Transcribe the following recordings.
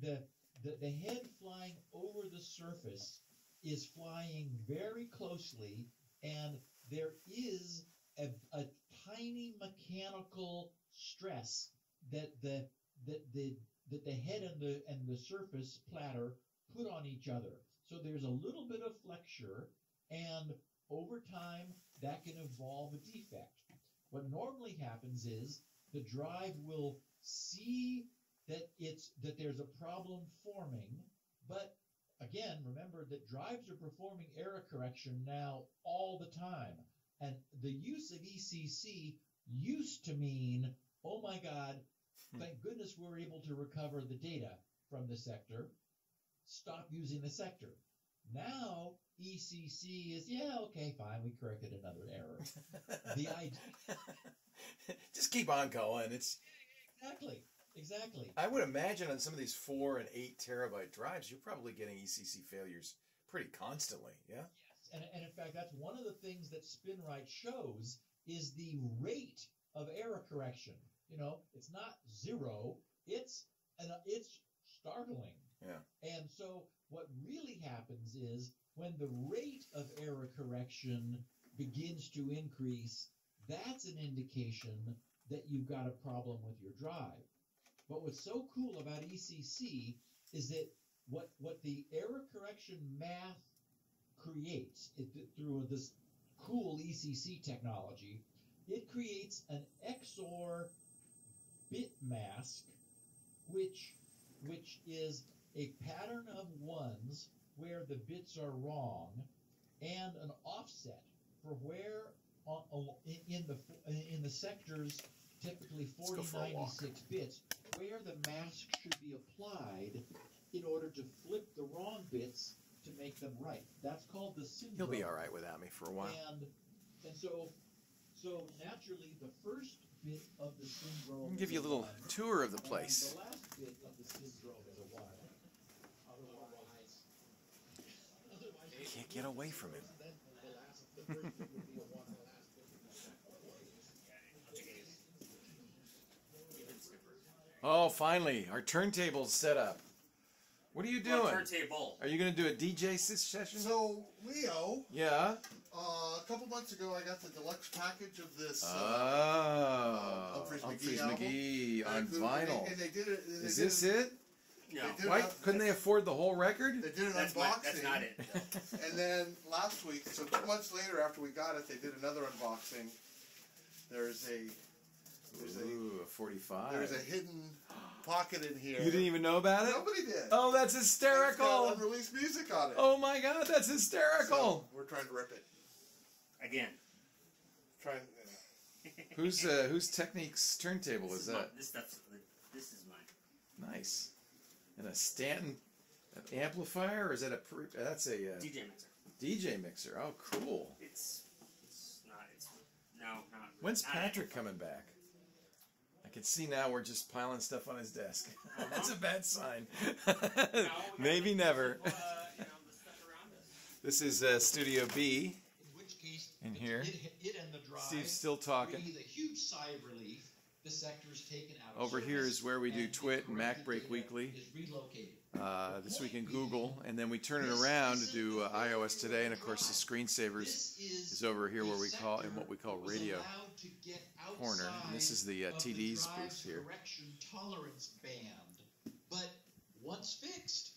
the, the the head flying over the surface is flying very closely, and there is a, a tiny mechanical stress that the that the that the head and the and the surface platter put on each other. So there's a little bit of flexure, and over time that can evolve a defect. What normally happens is the drive will see that it's that there's a problem forming, but again, remember that drives are performing error correction now all the time. And the use of ECC used to mean, oh my God, hmm. thank goodness we're able to recover the data from the sector. Stop using the sector. Now ECC is yeah okay fine we corrected another error. the idea Just keep on going. It's exactly exactly I would imagine on some of these four and eight terabyte drives, you're probably getting ECC failures pretty constantly. Yeah. Yes, and, and in fact, that's one of the things that SpinRite shows is the rate of error correction. You know, it's not zero; it's and it's startling. Yeah. And so, what really happens is when the rate of error correction begins to increase, that's an indication that you've got a problem with your drive. But what's so cool about ECC is that what what the error correction math creates it, through this cool ECC technology, it creates an XOR bit mask, which which is a pattern of ones where the bits are wrong, and an offset for where on- in in the in the sectors typically go for 4096 bits where the mask should be applied in order to flip the wrong bits to make them right. That's called the syndrome. He'll be all right without me for a while. And and so so naturally the first bit of the syndrome. I'll give you a little one, tour of the place. The last bit of the syndrome is a one. Otherwise, otherwise Can't get away from him. then the last the first bit would be a one. The last bit would be Oh, finally, our turntable's set up. What are you Well, doing? turntable. Are you going to do a DJ session? So, Leo, yeah. uh, a couple months ago, I got the deluxe package of this. Uh, Oh, Humphreys Humphreys McGee. McGee on and they- vinyl. And they did it. They Is did this it? it? No, Why it- couldn't they afford the whole record? They did an that's, unboxing. my, that's not it. And then last week, so two months later after we got it, they did another unboxing. There's a there's a Ooh, a 45. there's a hidden pocket in here. You didn't even know about it? Nobody did. Oh, that's hysterical. unreleased music on it. Oh my god, that's hysterical. So we're trying to rip it. Again. Trying. Whose uh, whose Technics turntable This is is my- that? this stuff's this is mine. Nice. And a Stanton amplifier, or is that a pre- that's a uh, DJ mixer. DJ mixer? Oh, cool. It's it's not it's no not. When's not Patrick coming back? I can see now we're just piling stuff on his desk. That's a bad sign. No, we Maybe make never. use uh, you know, the stuff around us. This is uh, Studio B. In which case, In it- here. it, it and the drive. Steve's still talking. Breathe a huge sigh of relief. The sector is taken out. Over here service, where we do Twit and MacBreak Weekly. Is. Uh, this week in Google, and then we turn it around to do uh, iOS today, and of course the screensavers is, is over here where we call in what we call radio. allowed to get corner, and this is the, uh, TD's booth here. Correction tolerance band, but once fixed,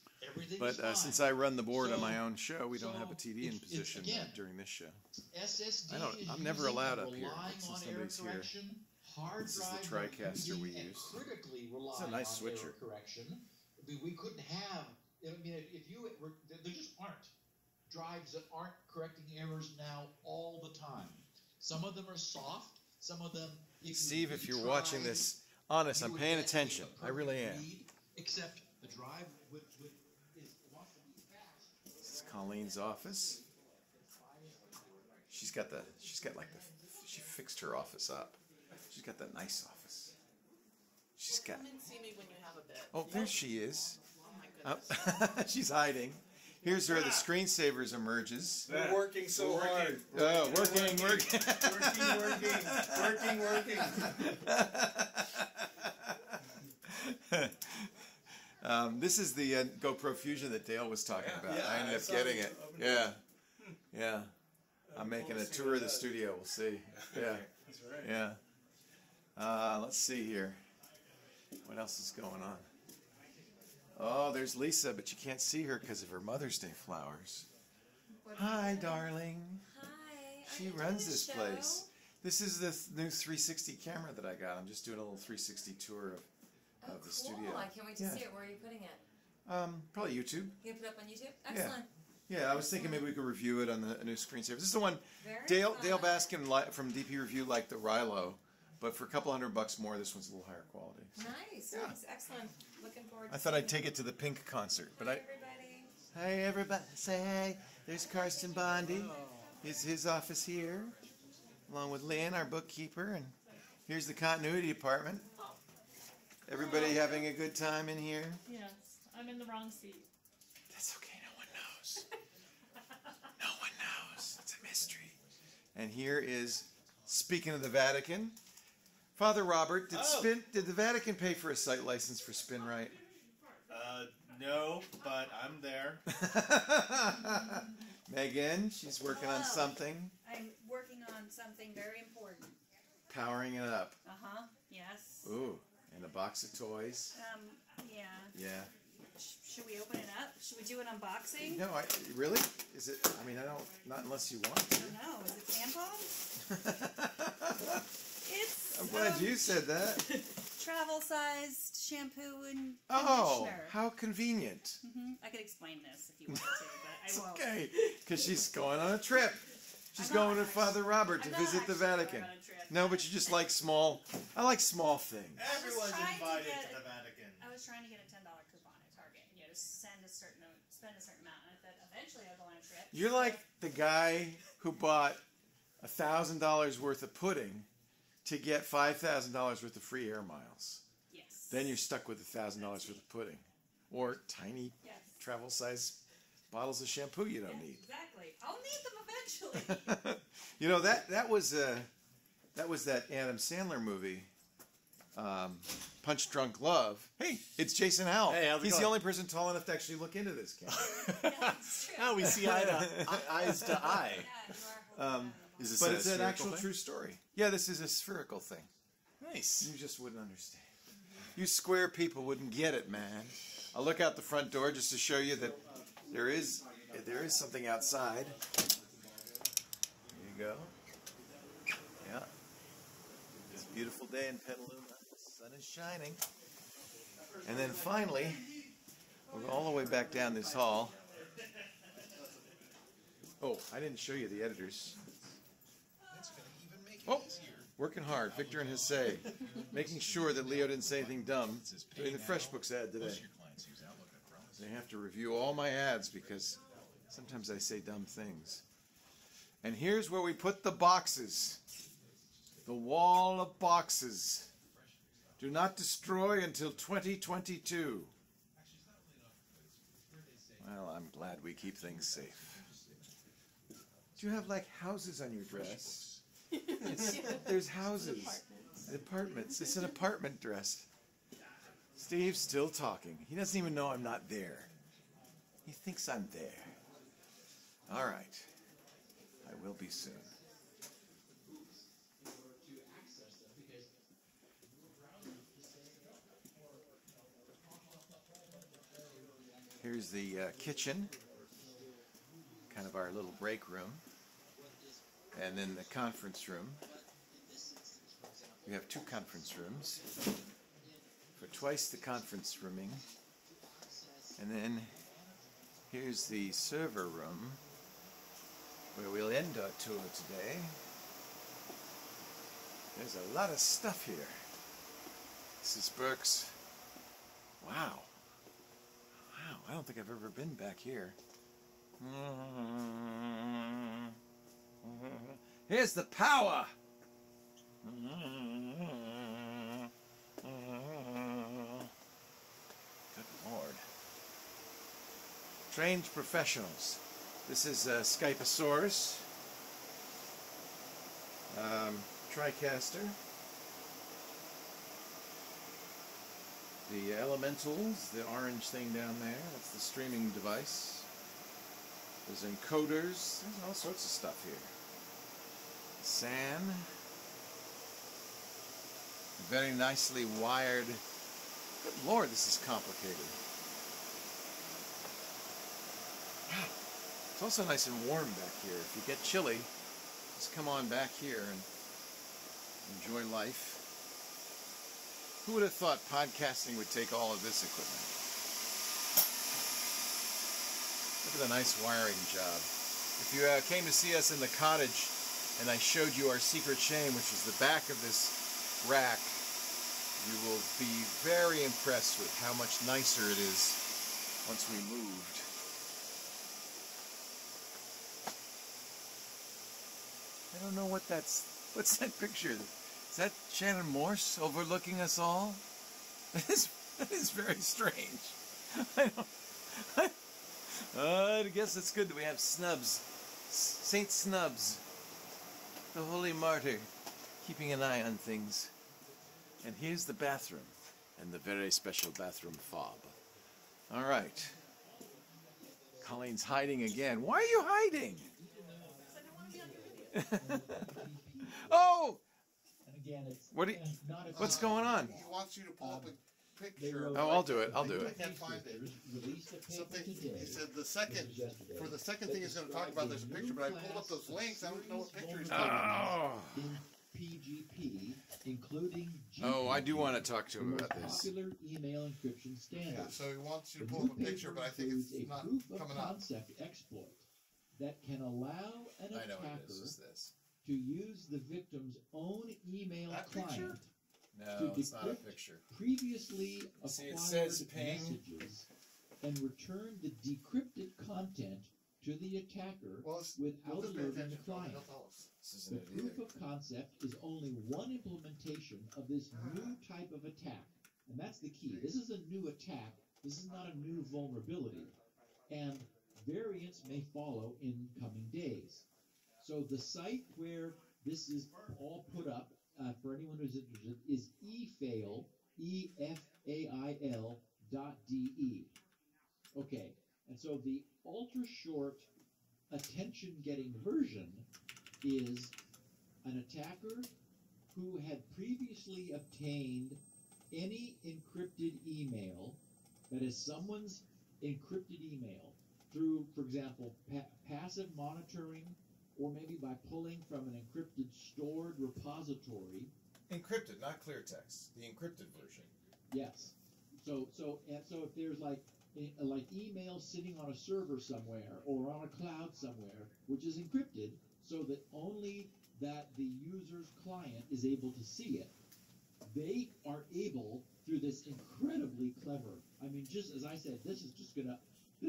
But uh, since I run the board on my own show, we don't have a TD in position again, during this show. SSD I don't. I'm never allowed up here, since nobody's here. Hard This is the TriCaster we use. Critically relying nice on error switcher. correction. We, we couldn't have. I mean, if you were, there just aren't drives that aren't correcting errors now all the time. Some of them are soft. Some of them. If you Steve, if you're watching this, honest, I'm paying attention. I really am. except the drive would, would, is, wants to be fast. This is Colleen's office. She's got the, she's got like the, she fixed her office up. She's got that nice office. She's got, Come and see me when you have a bit. oh, there she is. Oh my goodness. Oh, she's hiding. Here's where the screensavers emerges. We're working so hard. Oh, working, working. Working, working, working, working. Um, this is the uh, GoPro Fusion that Dale was talking Yeah. about. Yeah, I ended I up saw getting the it. Yeah, yeah. I'm making a tour of the studio. We'll see. Yeah, That's right. yeah. Uh, let's see here. What else is going on? Oh, there's Lisa, but you can't see her because of her Mother's Day flowers. Hi, darling. Hi. She runs this show? place. This is the th- new 360 camera that I got. I'm just doing a little 360 tour of, Oh, of the cool. studio. I can't wait to Yeah. see it. Where are you putting it? Um, probably YouTube. You put it up on YouTube? Yeah. Excellent. Yeah, yeah I was thinking maybe we could review it on the new screen screensaver. This is the one Very Dale fun. Dale Baskin li- from DP Review liked the Rylo, but for a couple hundred bucks more, this one's a little higher quality. Nice. Yeah. Nice. Excellent. Looking forward. I to thought I'd take it to the Pink concert, but Hi, I. everybody. Hey everybody, say hey. There's Karsten Bondy. His his office here, along with Lynn, our bookkeeper, and here's the continuity department. Everybody having a good time in here? Yes, I'm in the wrong seat. That's okay. No one knows. No one knows. It's a mystery. And here is, speaking of the Vatican, Father Robert. Did Oh. Spin? Did the Vatican pay for a site license for SpinRite? Uh, no, but I'm there. Megan, she's working on something, I'm working on something very important. powering it up. Uh huh. Yes. Ooh, and a box of toys. Um. Yeah. Yeah. Sh- should we open it up? Should we do an unboxing? No, I really. Is it? I mean, I don't. Not unless you want I don't know. Is it tampons? to. It's. I'm glad um, you said that. Travel-sized shampoo and Oh, how convenient. Mm-hmm. I could explain this if you want to, but I won't. okay, because she's going on a trip. She's I'm not going with Father Robert to visit the Vatican. on a trip. No, but you just like small. I like small things. Everyone's trying to invited get to the Vatican. I was trying to get a ten dollar coupon at Target. You know, to send a certain, spend a certain amount, and I thought eventually I'll go on a trip. You're like the guy who bought a thousand dollars worth of pudding to get five thousand dollars worth of free air miles. Yes. Then you're stuck with a thousand dollars worth of pudding, or tiny Yes. travel size bottles of shampoo you don't Yeah, need. Exactly. I'll need them eventually. you know that that was uh, that was that Adam Sandler movie, um, Punch Drunk Love. Hey, it's Jason Howell. Hey, how's it He's the only person tall enough to actually look into this camera. That's true. Now we see eye to eye- eyes to eye. Yeah, you are Um, on the Is this but it's an actual thing? true story. Yeah, this is a spherical thing. Nice. You just wouldn't understand. You square people wouldn't get it, man. I'll look out the front door just to show you that there is there is something outside. There you go. Yeah. It's a beautiful day in Petaluma. The sun is shining. And then finally, we'll go all the way back down this hall. Oh, I didn't show you the editors. Working hard. Victor and his making sure that Leo didn't say anything dumb during the FreshBooks ad today. They have to review all my ads because sometimes I say dumb things. And here's where we put the boxes. The wall of boxes. Do not destroy until 2022. Well, I'm glad we keep things safe. Do you have like houses on your dress? It's- there's houses. Apartments. It's an apartment dress. Steve's still talking. He doesn't even know I'm not there. He thinks I'm there. All right. I will be soon. Here's the uh, kitchen, kind of our little break room, and then the conference room. We have two conference rooms for twice the conference rooming. And then here's the server room where we'll end our tour today. There's a lot of stuff here. This is Burke's. Wow. Wow, I don't think I've ever been back here. Here's the power! Good lord. Trained professionals. This is uh, Skyposaurus. Um, TriCaster. The elementals, the orange thing down there, that's the streaming device. There's encoders, there's all sorts of stuff here. SAN. Very nicely wired. Good lord, this is complicated. It's also nice and warm back here. If you get chilly, just come on back here and enjoy life. Who would have thought podcasting would take all of this equipment? Look at the nice wiring job. If you uh, came to see us in the cottage and I showed you our secret shame, which is the back of this rack, you will be very impressed with how much nicer it is once we moved. I don't know what that's. What's that picture? Is that Shannon Morse overlooking us all? That is, that is very strange. I don't. I, uh, I guess it's good that we have Snubs. Saint Snubs. The holy martyr. Keeping an eye on things. And here's the bathroom. And the very special bathroom fob. All right. Colleen's hiding again. Why are you hiding? oh! And again, it's What do you- again, not a What's going on? He wants you to pull up a They picture. Oh, I'll do it. I'll do They it. I can't find it. Released a paper Something. today. He said the second This was yesterday. for the second thing he's going to talk about. There's a picture, but I pulled up those links. I don't know what picture he's talking about. Oh. in PGP, including Oh, I do GPG, want to talk to the him most about this. popular email encryption Yeah, standard. so he wants you to pull up a picture, but I think it's includes a not proof of coming up. concept exploit that can allow an I know what attacker it is. It's this. to use the victim's own email That client picture? No, To it's not a decrypt picture. previously acquired See, it says ping. messages and return the decrypted content to the attacker Well, without we'll just pay alerting the attention. to it. client. He'll tell us. This The proof either. of concept is only one implementation of this new type of attack. And that's the key. This is a new attack. This is not a new vulnerability. And variants may follow in coming days. So the site where this is all put up, uh, for anyone who's interested, is efail, E F A I L dot D E. Okay, and so the ultra short attention getting version is an attacker who had previously obtained any encrypted email that is someone's encrypted email through, for example, pa- passive monitoring or maybe by pulling from an encrypted repository. Encrypted, not clear text. The encrypted version. Yes. So so and so if there's like e- like email sitting on a server somewhere or on a cloud somewhere, which is encrypted, so that only that the user's client is able to see it. They are able through this incredibly clever. I mean, just as I said, this is just gonna